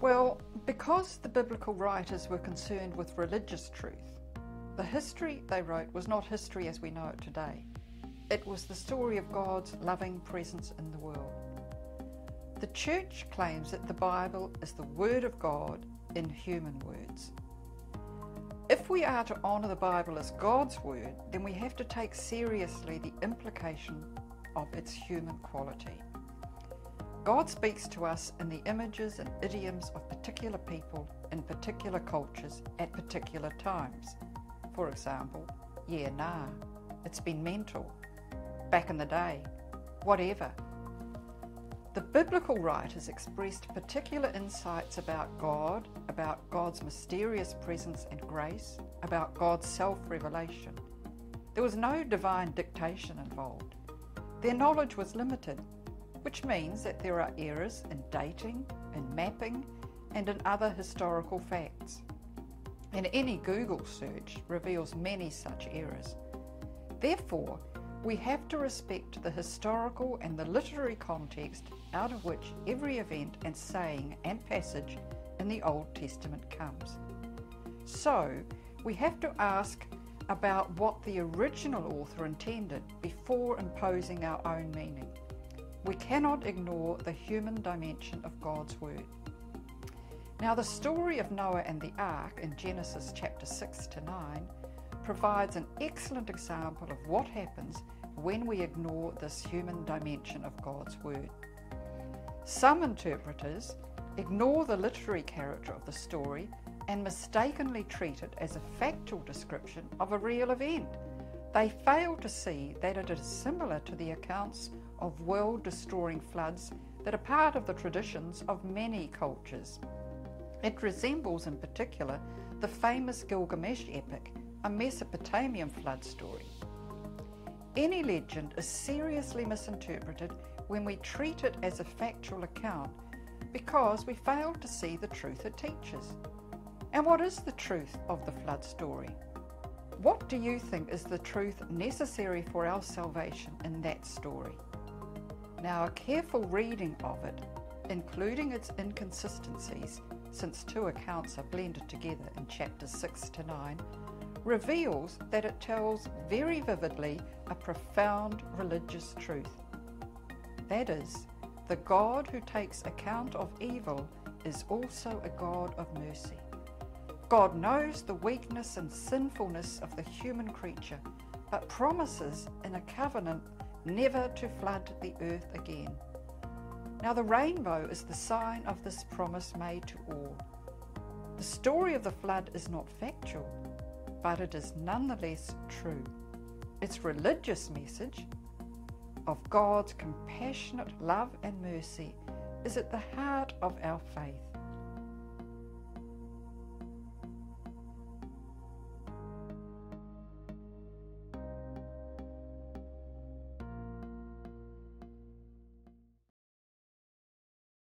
Well, because the biblical writers were concerned with religious truth, the history they wrote was not history as we know it today. It was the story of God's loving presence in the world. The church claims that the Bible is the Word of God in human words. If we are to honour the Bible as God's Word, then we have to take seriously the implication of its human quality. God speaks to us in the images and idioms of particular people in particular cultures at particular times. For example, yeah, nah, it's been mental, back in the day, whatever. The biblical writers expressed particular insights about God, about God's mysterious presence and grace, about God's self revelation. There was no divine dictation involved. Their knowledge was limited, which means that there are errors in dating, in mapping, and in other historical facts. And any Google search reveals many such errors. Therefore, we have to respect the historical and the literary context out of which every event and saying and passage in the Old Testament comes. So, we have to ask about what the original author intended before imposing our own meaning. We cannot ignore the human dimension of God's Word. Now, the story of Noah and the ark in Genesis chapter 6 to 9 provides an excellent example of what happens when we ignore this human dimension of God's Word. Some interpreters ignore the literary character of the story and mistakenly treat it as a factual description of a real event. They fail to see that it is similar to the accounts of world destroying floods that are part of the traditions of many cultures. It resembles, in particular, the famous Gilgamesh epic a Mesopotamian flood story. Any legend is seriously misinterpreted when we treat it as a factual account because we fail to see the truth it teaches. And what is the truth of the flood story? What do you think is the truth necessary for our salvation in that story? Now, a careful reading of it, including its inconsistencies, since two accounts are blended together in chapters 6 to 9, reveals that it tells very vividly a profound religious truth. That is, the God who takes account of evil is also a God of mercy. God knows the weakness and sinfulness of the human creature, but promises in a covenant never to flood the earth again. Now, the rainbow is the sign of this promise made to all. The story of the flood is not factual, but it is nonetheless true. Its religious message of God's compassionate love and mercy is at the heart of our faith.